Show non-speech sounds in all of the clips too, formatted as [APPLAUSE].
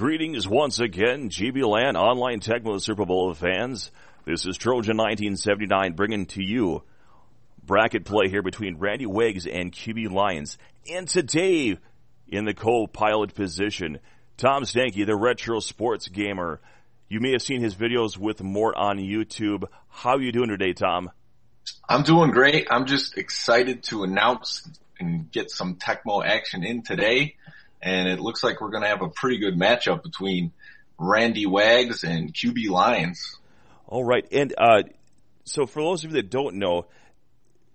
Greetings once again, GBLAN Online Tecmo Super Bowl fans. This is Trojan 1979 bringing to you bracket play here between Randy Wags and QB Lions. And today, in the co-pilot position, Tom Stanky, the retro sports gamer. You may have seen his videos with Mort on YouTube. How are you doing today, Tom? I'm doing great. I'm just excited to announce and get some Tecmo action in today. And it looks like we're going to have a pretty good matchup between Randy Wags and QB Lions. All right. And, uh, so for those of you that don't know,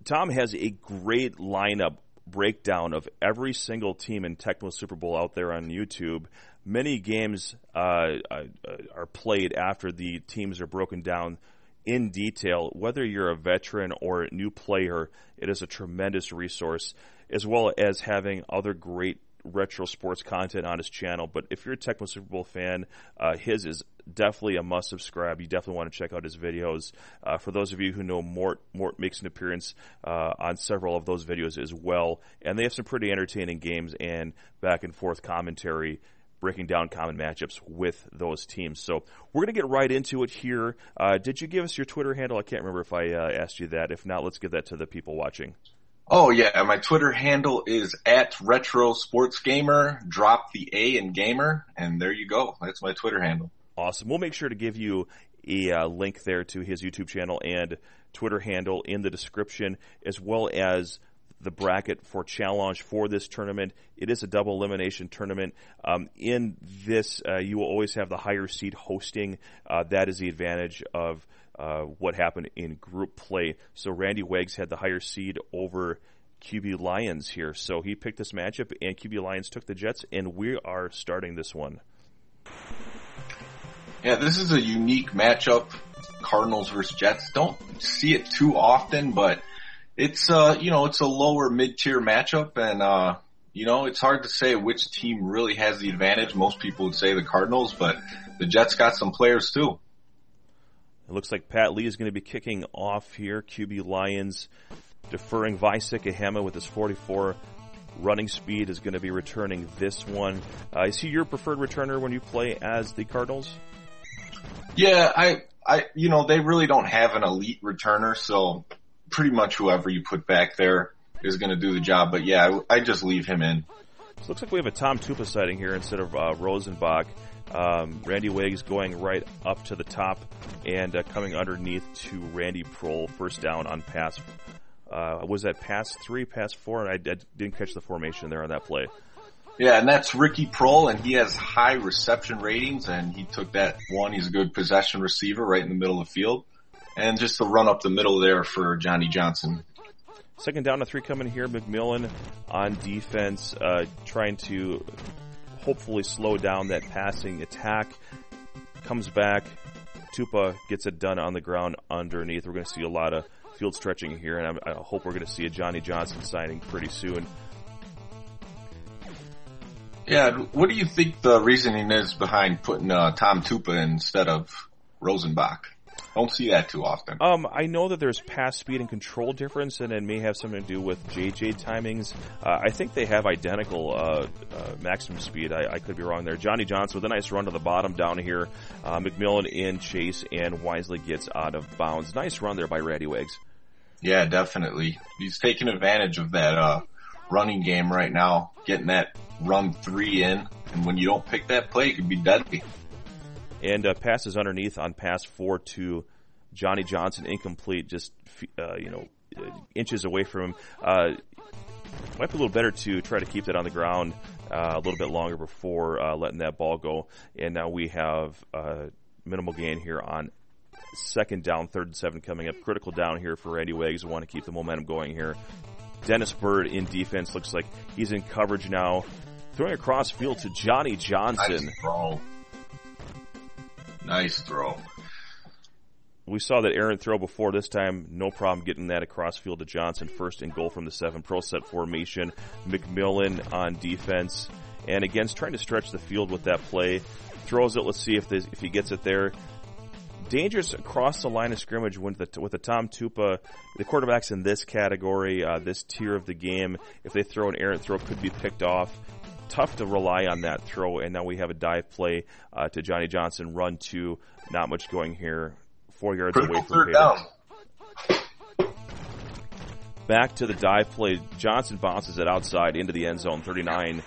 Tom has a great lineup breakdown of every single team in Tecmo Super Bowl out there on YouTube. Many games uh, uh, are played after the teams are broken down in detail. Whether you're a veteran or a new player, it is a tremendous resource, as well as having other great retro sports content on his channel. But if you're a Tecmo Super Bowl fan, uh, his is definitely a must subscribe. You definitely want to check out his videos. Uh, for those of you who know Mort, Mort makes an appearance uh, on several of those videos as well, and they have some pretty entertaining games and back and forth commentary. Breaking down common matchups with those teams. So we're going to get right into it here. Uh, did you give us your Twitter handle? I can't remember if I uh, asked you that. If not, let's give that to the people watching. Oh yeah, my Twitter handle is at retro sports gamer. Drop the A in gamer, and there you go. That's my Twitter handle. Awesome. We'll make sure to give you a uh, link there to his YouTube channel and Twitter handle in the description, as well as the bracket for Challonge for this tournament. It is a double elimination tournament. Um, in this, uh, you will always have the higher seed hosting. Uh, that is the advantage of uh, what happened in group play. So Randy Wags had the higher seed over QB Lions here. So he picked this matchup, and QB Lions took the Jets, and we are starting this one. Yeah, this is a unique matchup. Cardinals versus Jets. Don't see it too often, but it's uh you know it's a lower mid tier matchup, and uh you know it's hard to say which team really has the advantage. Most people would say the Cardinals, but the Jets got some players too. It looks like Pat Leahy is going to be kicking off here. QB Lions deferring Vai Sikahema with his 44 running speed is going to be returning this one. Uh, is he your preferred returner when you play as the Cardinals? Yeah, I, I, you know, they really don't have an elite returner, so pretty much whoever you put back there is going to do the job. But yeah, I, I just leave him in. So looks like we have a Tom Tupa sighting here instead of uh, Rosenbach. Um, Randy Wags going right up to the top and uh, coming underneath to Randy Proehl. First down on pass. Uh, was that pass three, pass four? And I, I, didn't catch the formation there on that play. Yeah, and that's Ricky Proehl, and he has high reception ratings, and he took that one. He's a good possession receiver right in the middle of the field. And just the run up the middle there for Johnny Johnson. Second down to three coming here. McMillan on defense, uh, trying to hopefully slow down that passing attack. Comes back. Tupa gets it done on the ground underneath. We're going to see a lot of field stretching here, and I, I hope we're going to see a Johnny Johnson signing pretty soon. Yeah, what do you think the reasoning is behind putting uh, Tom Tupa instead of Rosenbach? Don't see that too often. Um, I know that there's pass speed and control difference, and it may have something to do with JJ timings. Uh, I think they have identical uh, uh, maximum speed. I, I, could be wrong there. Johnny Johnson with a nice run to the bottom down here. Uh, McMillan in chase, and Wisely gets out of bounds. Nice run there by Randy Wags. Yeah, definitely. He's taking advantage of that uh, running game right now, getting that run three in, and when you don't pick that play, it could be deadly and uh, passes underneath on pass four to Johnny Johnson, incomplete, just uh, you know uh, inches away from him. Uh, might be a little better to try to keep that on the ground uh, a little bit longer before uh, letting that ball go. And now we have minimal gain here on second down, third and seven coming up. Critical down here for Randy Wags. Want to keep the momentum going here. Dennis Byrd in defense looks like he's in coverage now. Throwing across field to Johnny Johnson. Nice Nice throw. We saw that errant throw before this time. No problem getting that across field to Johnson. First and goal from the seven. Pro set formation. McMillan on defense. And again, trying to stretch the field with that play. Throws it. Let's see if this, if he gets it there. Dangerous across the line of scrimmage with the, with the Tom Tupa. The quarterbacks in this category, uh, this tier of the game, if they throw an errant throw, could be picked off tough to rely on that throw. And now we have a dive play uh, to Johnny Johnson, run two. Not much going here. Four yards Critical away from third down. Back to the dive play. Johnson bounces it outside into the end zone. 39.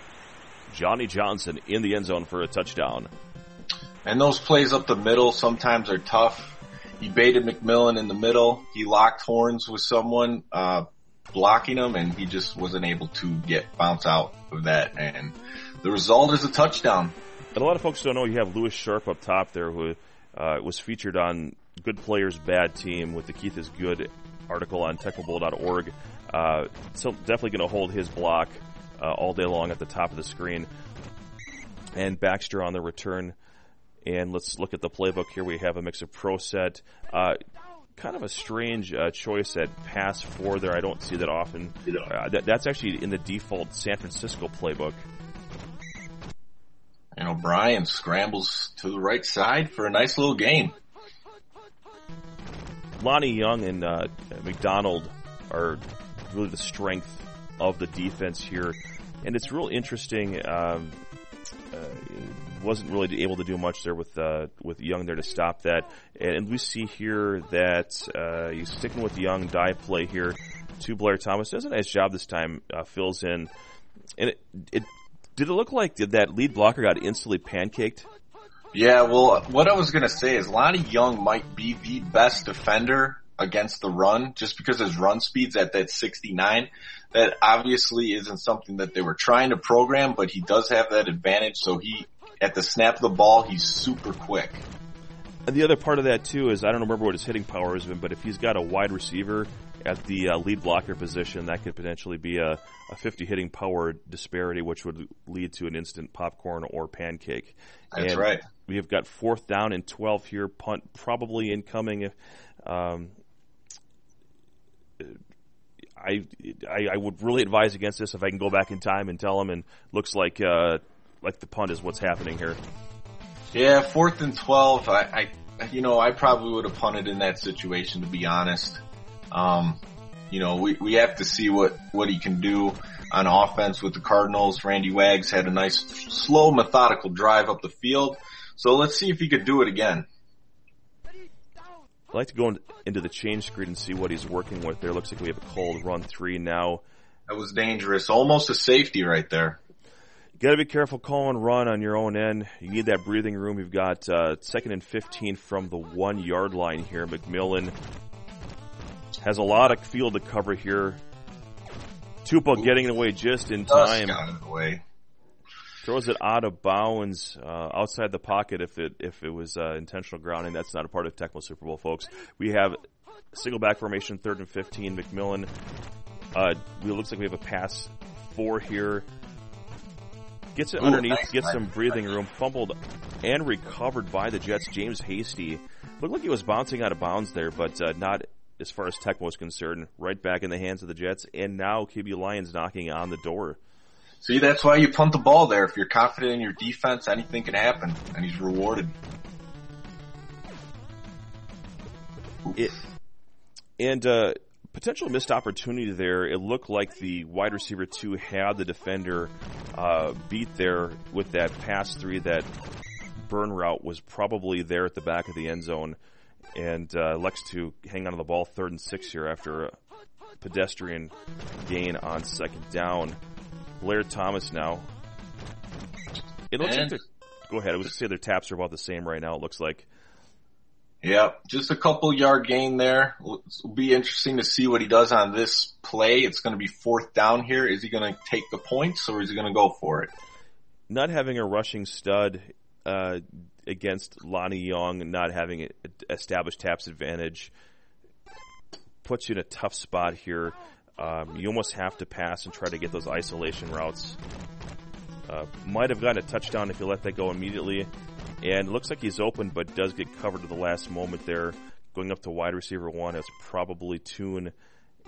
Johnny Johnson in the end zone for a touchdown. And those plays up the middle sometimes are tough. He baited McMillan in the middle. He locked horns with someone, uh, blocking him and he just wasn't able to get bounce out of that. And the result is a touchdown. And a lot of folks don't know you have Luis Sharpe up top there who uh, was featured on Good Players Bad Team with the Keith is Good article on tecmobowl.org. Uh, so definitely going to hold his block uh, all day long at the top of the screen. And Baxter on the return. And let's look at the playbook here. We have a mix of pro set. Uh, kind of a strange uh, choice at pass four there. I don't see that often. Uh, that, that's actually in the default San Francisco playbook. And O'Brien scrambles to the right side for a nice little gain. Lonnie Young and uh, McDonald are really the strength of the defense here, and it's real interesting. Um, uh, wasn't really able to do much there with uh, with Young there to stop that, and we see here that uh, he's sticking with Young die play here. To Blair Thomas does a nice job this time, uh, fills in, and it, it did it look like that lead blocker got instantly pancaked? Yeah, well, what I was gonna say is Lonnie Young might be the best defender against the run just because his run speed's at that 69. That obviously isn't something that they were trying to program, but he does have that advantage. So he, at the snap of the ball, he's super quick. And the other part of that too is I don't remember what his hitting power has been, but if he's got a wide receiver at the uh, lead blocker position, that could potentially be a, a 50 hitting power disparity, which would lead to an instant popcorn or pancake. That's and right. We have got fourth down and 12 here, punt probably incoming. Um, I, I I would really advise against this if I can go back in time and tell him. And looks like uh, like the punt is what's happening here. Yeah, fourth and twelve. I, I you know, I probably would have punted in that situation to be honest. Um, you know, we, we have to see what, what he can do on offense with the Cardinals. Randy Wags had a nice, slow, methodical drive up the field. So let's see if he could do it again. I'd like to go in, into the change screen and see what he's working with there. Looks like we have a cold run three now. That was dangerous. Almost a safety right there. Got to be careful calling run on your own end. You need that breathing room. You've got uh, second and 15 from the one yard line here. McMillan has a lot of field to cover here. Tupa getting it away just in time. away. Throws it out of bounds uh, outside the pocket. If it if it was uh, intentional grounding, that's not a part of Tecmo Super Bowl, folks. We have single back formation, third and fifteen. McMillan. Uh, it looks like we have a pass four here. Gets it Ooh, underneath, nice, gets some breathing room, fumbled and recovered by the Jets. James Hasty looked like he was bouncing out of bounds there, but uh, not as far as Tecmo is concerned. Right back in the hands of the Jets, and now QB Lions knocking on the door. See, that's why you punt the ball there. If you're confident in your defense, anything can happen, and he's rewarded. It, and uh, potential missed opportunity there. It looked like the wide receiver two had the defender uh, beat there with that pass three. That burn route was probably there at the back of the end zone, and uh, Lex to hang on to the ball third and six here after a pedestrian gain on second down. Blair Thomas now. It looks And- like. Go ahead. I was going to say their taps are about the same right now. It looks like. Yep, just a couple yard gain there. It'll be interesting to see what he does on this play. It's going to be fourth down here. Is he going to take the points or is he going to go for it? not having a rushing stud uh, against Lonnie Young, and not having established taps advantage, puts you in a tough spot here. Um, you almost have to pass and try to get those isolation routes. Uh, might have gotten a touchdown if you let that go immediately. And it looks like he's open, but does get covered at the last moment there. Going up to wide receiver one, it's probably Toon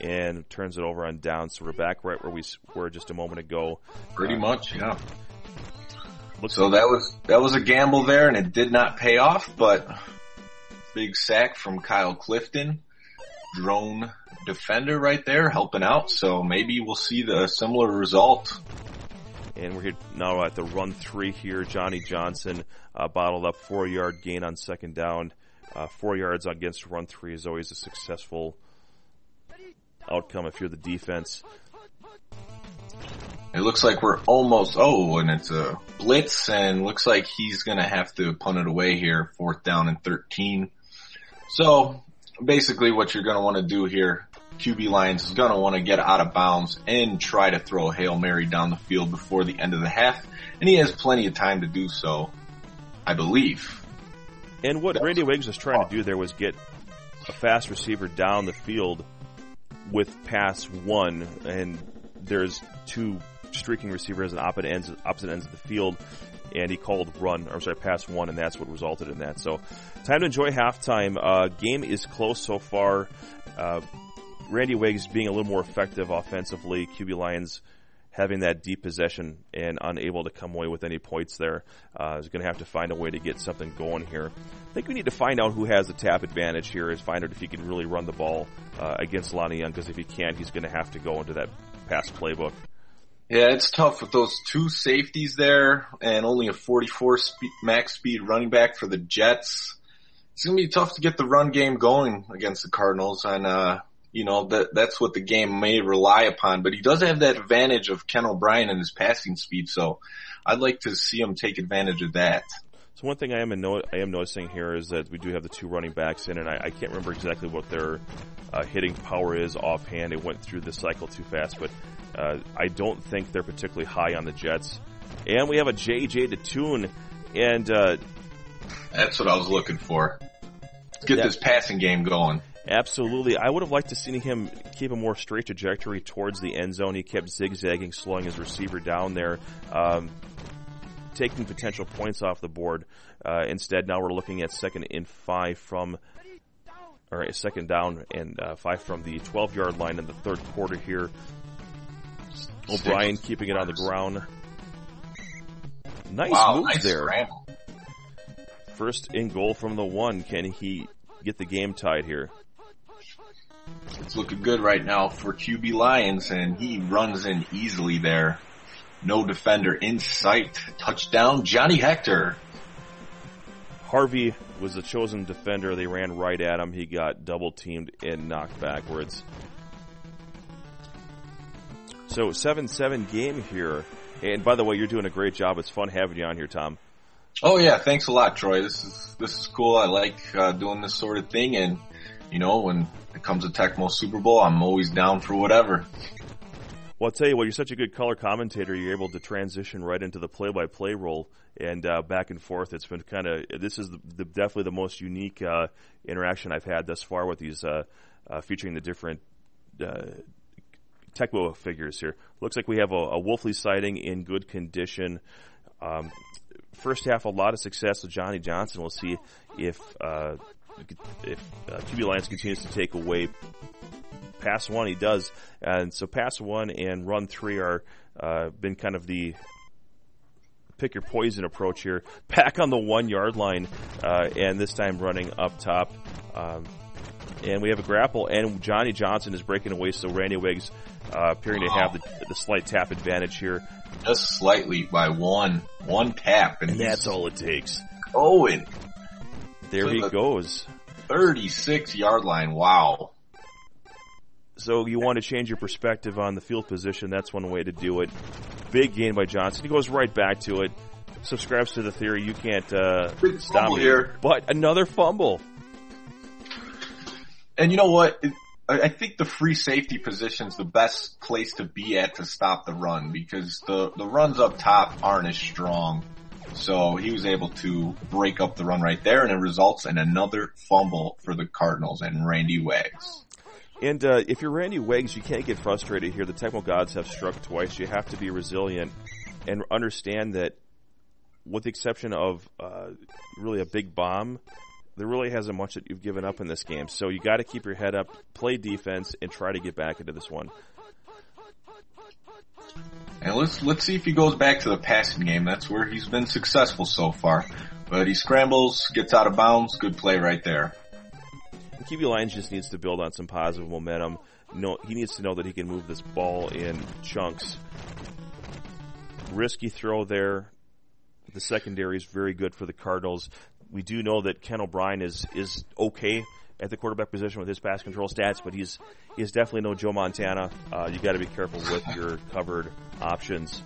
and turns it over on down. So we're back right where we were just a moment ago. Pretty uh, much, yeah. So that was that was a gamble there, and it did not pay off. But big sack from Kyle Clifton, drone defender right there helping out. So maybe we'll see the similar result. And we're here now at the run three here. Johnny Johnson uh, bottled up four yard gain on second down. Uh, four yards against run three is always a successful outcome if you're the defense. It looks like we're almost, oh, and it's a blitz and looks like he's going to have to punt it away here, fourth down and 13. So basically what you're going to want to do here, QB Lions is going to want to get out of bounds and try to throw a Hail Mary down the field before the end of the half. And he has plenty of time to do so, I believe. And what Randy Wags was trying to do there was get a fast receiver down the field with pass one, and there's two streaking receivers on opposite ends, opposite ends of the field, and he called run, or sorry, pass one, and that's what resulted in that. So, time to enjoy halftime. Uh, game is close so far. Uh, Randy Wags being a little more effective offensively. QB Lions having that deep possession and unable to come away with any points there uh, is going to have to find a way to get something going here. I think we need to find out who has the tap advantage here. Is find out if he can really run the ball uh, against Lonnie Young because if he can't, he's going to have to go into that pass playbook. Yeah, it's tough with those two safeties there and only a 44 speed, max speed running back for the Jets. It's gonna be tough to get the run game going against the Cardinals, and uh, you know that that's what the game may rely upon. But he does have that advantage of Ken O'Brien and his passing speed, so I'd like to see him take advantage of that. So one thing I am no- I am noticing here is that we do have the two running backs in, and I, I can't remember exactly what their uh, hitting power is offhand. It went through the cycle too fast, but uh, I don't think they're particularly high on the Jets. And we have a JJ to Toon, and uh, that's what I was looking for. Let's get that, this passing game going. Absolutely. I would have liked to seen him keep a more straight trajectory towards the end zone. He kept zigzagging, slowing his receiver down there, um, taking potential points off the board. Uh, instead, now we're looking at second and five from, or a second down and uh, five from the 12 yard line in the third quarter here. O'Brien keeping it on the ground. Nice wow, move nice there. Scramble. First in goal from the one. Can he get the game tied here? It's looking good right now for QB Lions, and he runs in easily there. No defender in sight. Touchdown, Johnny Hector. Harvey was the chosen defender. They ran right at him. He got double teamed and knocked backwards. So seven seven game here. And by the way, you're doing a great job. It's fun having you on here, Tom. Oh yeah, thanks a lot, Troy. This is this is cool. I like uh, doing this sort of thing, and you know, when it comes to Tecmo Super Bowl, I'm always down for whatever. Well, I'll tell you what, you're such a good color commentator. You're able to transition right into the play-by-play role and uh, back and forth. It's been kind of this is the, the, definitely the most unique uh, interaction I've had thus far with these uh, uh featuring the different uh, Tecmo figures here. Looks like we have a, a Wolfley sighting in good condition. Um, first half, a lot of success with Johnny Johnson. We'll see if uh, if uh, QB Lions continues to take away pass one. He does, and so pass one and run three are uh, been kind of the pick your poison approach here. Back on the one yard line, uh, and this time running up top. Um, and we have a grapple, and Johnny Johnson is breaking away, so Randy Wags uh, appearing to have the, the, slight tap advantage here. Just slightly by one, one tap, and, and that's all it takes. Going. There he the goes. 36 yard line, wow. So you want to change your perspective on the field position, that's one way to do it. Big gain by Johnson. He goes right back to it. Subscribes to the theory you can't uh, stop me. Here. But another fumble. And you know what? I think the free safety position is the best place to be at to stop the run because the, the runs up top aren't as strong. So he was able to break up the run right there and it results in another fumble for the Cardinals and Randy Wags. And uh, if you're Randy Wags, you can't get frustrated here. The Tecmo gods have struck twice. You have to be resilient and understand that with the exception of uh, really a big bomb, there really hasn't much that you've given up in this game. So you got to keep your head up, play defense, and try to get back into this one. And let's let's see if he goes back to the passing game. That's where he's been successful so far. But he scrambles, gets out of bounds. Good play right there. And QB Lions just needs to build on some positive momentum. No, he needs to know that he can move this ball in chunks risky throw there. The secondary is very good for the Cardinals. We do know that Ken O'Brien is is okay at the quarterback position with his pass control stats, but he's he's definitely no Joe Montana. Uh, you got to be careful with your covered options.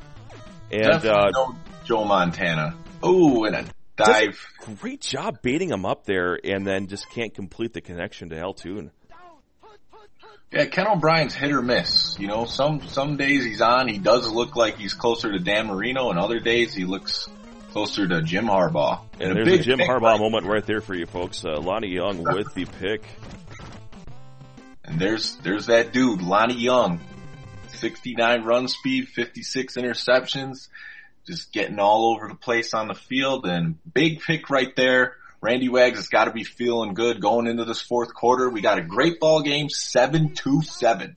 And uh, no Joe Montana. Oh, and a dive. Great job baiting him up there, and then just can't complete the connection to Al Toon. Yeah, Ken O'Brien's hit or miss. You know, some some days he's on, he does look like he's closer to Dan Marino, and other days he looks closer to Jim Harbaugh. And, and there's a Jim Harbaugh moment right there for you folks. Uh, Lonnie Young [LAUGHS] with the pick. And there's there's that dude, Lonnie Young, 69 run speed, 56 interceptions, just getting all over the place on the field, and big pick right there. Randy Wags has got to be feeling good going into this fourth quarter. We got a great ball game, 7-2-7.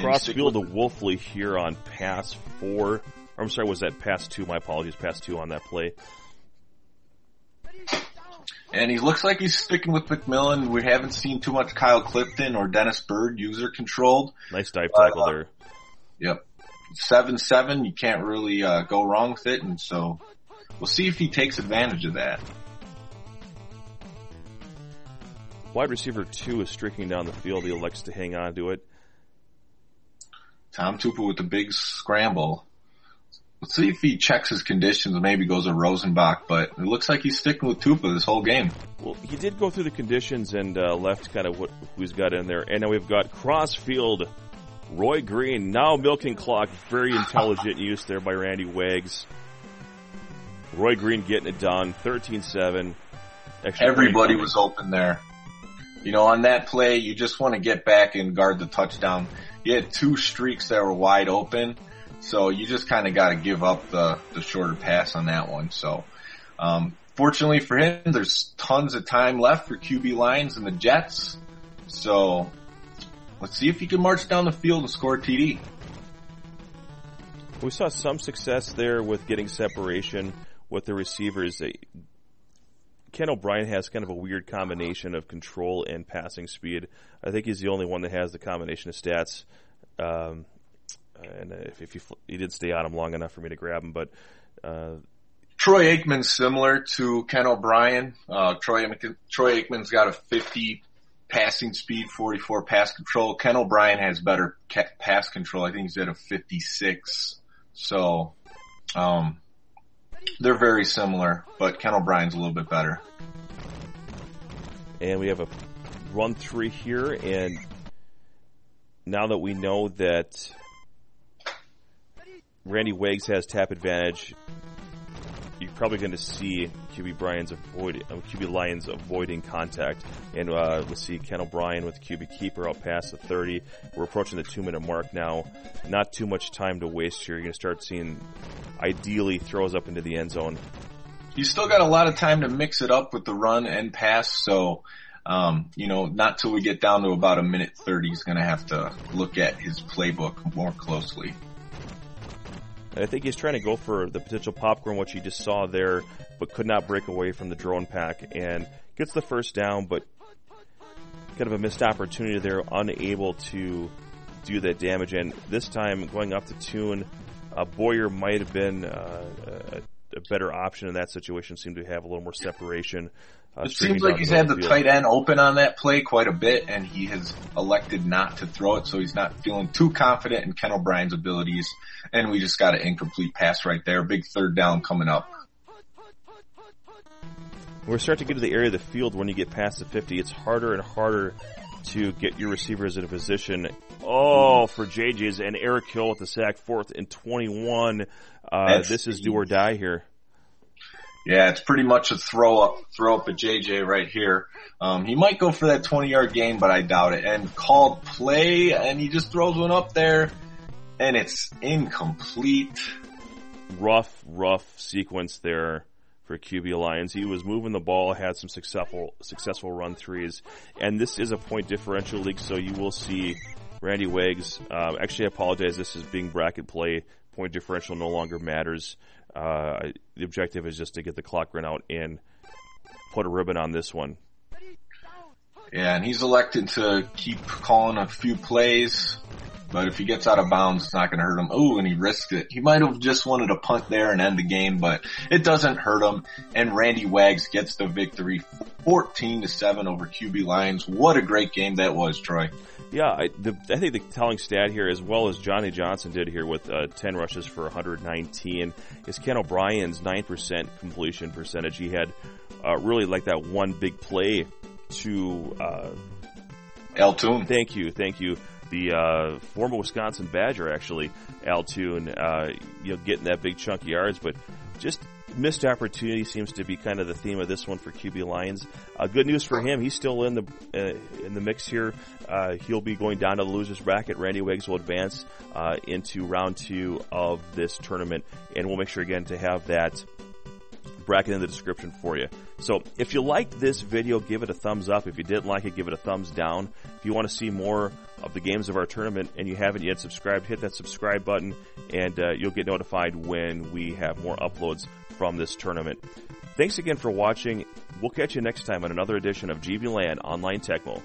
Crossfield to Wolfley here on pass four. I'm sorry, was that pass two? My apologies, pass two on that play. And he looks like he's sticking with McMillan. We haven't seen too much Kyle Clifton or Dennis Byrd user controlled. Nice dive tackle uh, there. Yep seven seven. You can't really uh, go wrong with it, and so we'll see if he takes advantage of that. Wide receiver two is streaking down the field. He elects to hang on to it. Tom Tupa with the big scramble. Let's see if he checks his conditions. Maybe goes a Rosenbach, but it looks like he's sticking with Tupa this whole game. Well, he did go through the conditions and uh, left kind of what who's got in there. And now we've got Crossfield Roy Green, now milking clock. Very intelligent [LAUGHS] use there by Randy Wags. Roy Green getting it done. 13-7. Everybody was open there. You know, on that play, you just want to get back and guard the touchdown. You had two streaks that were wide open. So you just kind of got to give up the, the shorter pass on that one. So, um, fortunately for him, there's tons of time left for QB Lions and the Jets. So Let's see if he can march down the field and score a TD. We saw some success there with getting separation with the receivers. Ken O'Brien has kind of a weird combination of control and passing speed. I think he's the only one that has the combination of stats. Um, and if, if he, he did stay on him long enough for me to grab him, but uh, Troy Aikman's similar to Ken O'Brien. Uh, Troy Troy Aikman's got a 50 passing speed, 44 pass control. Ken O'Brien has better pass control. I think he's at a 56. So, um, they're very similar, but Ken O'Brien's a little bit better. And we have a run three here, and now that we know that Randy Wags has tap advantage, you're probably going to see QB Brian's uh, QB Lions avoiding contact, and uh, let's see Ken O'Brien with QB keeper out past the 30. We're approaching the two minute mark now. Not too much time to waste here. You're going to start seeing ideally throws up into the end zone. You still got a lot of time to mix it up with the run and pass, so. Um, you know, not till we get down to about a minute 30, he's going to have to look at his playbook more closely. I think he's trying to go for the potential popcorn, which he just saw there, but could not break away from the drone pack and gets the first down, but kind of a missed opportunity there, unable to do that damage. And this time, going up to Toon, uh, Boyer might have been uh, a, a, better option in that situation. Seemed to have a little more separation. It seems like he's had the field. tight end open on that play quite a bit, and he has elected not to throw it, so he's not feeling too confident in Ken O'Brien's abilities. And we just got an incomplete pass right there. Big third down coming up. We're starting to get to the area of the field when you get past the 50. It's harder and harder to get your receivers in a position. Oh, for JJ's and Eric Hill with the sack, fourth and 21. Uh, this is do or die here. Yeah, it's pretty much a throw up, throw up a JJ right here. Um, he might go for that 20 yard gain, but I doubt it. And called play, and he just throws one up there, and it's incomplete. Rough, rough sequence there for QB Lions. He was moving the ball, had some successful, successful run threes, and this is a point differential league, so you will see Randy Wags. Uh, actually, I apologize. This is being bracket play. Point differential no longer matters. Uh, the objective is just to get the clock run out and put a ribbon on this one. Yeah, and he's elected to keep calling a few plays, but if he gets out of bounds, it's not going to hurt him. Ooh, and he risked it. He might have just wanted to punt there and end the game, but it doesn't hurt him. And Randy Wags gets the victory, 14 to 7 over QB Lions. What a great game that was, Troy. Yeah, I, the, I think the telling stat here, as well as Johnny Johnson did here with uh, 10 rushes for 119, is Ken O'Brien's 9% completion percentage. He had uh, really like that one big play to uh, Thank you, thank you. The uh, former Wisconsin Badger, actually, Al Toon, uh, you know, getting that big chunk of yards, but just missed opportunity seems to be kind of the theme of this one for QB Lions. Uh, good news for him; he's still in the uh, in the mix here. Uh, he'll be going down to the losers bracket. Randy Wags will advance uh, into round two of this tournament, and we'll make sure again to have that bracket in the description for you. So if you liked this video, give it a thumbs up. If you didn't like it, give it a thumbs down. If you want to see more of the games of our tournament and you haven't yet subscribed, hit that subscribe button and uh, you'll get notified when we have more uploads from this tournament. Thanks again for watching. We'll catch you next time on another edition of GBLAN Online Tecmo.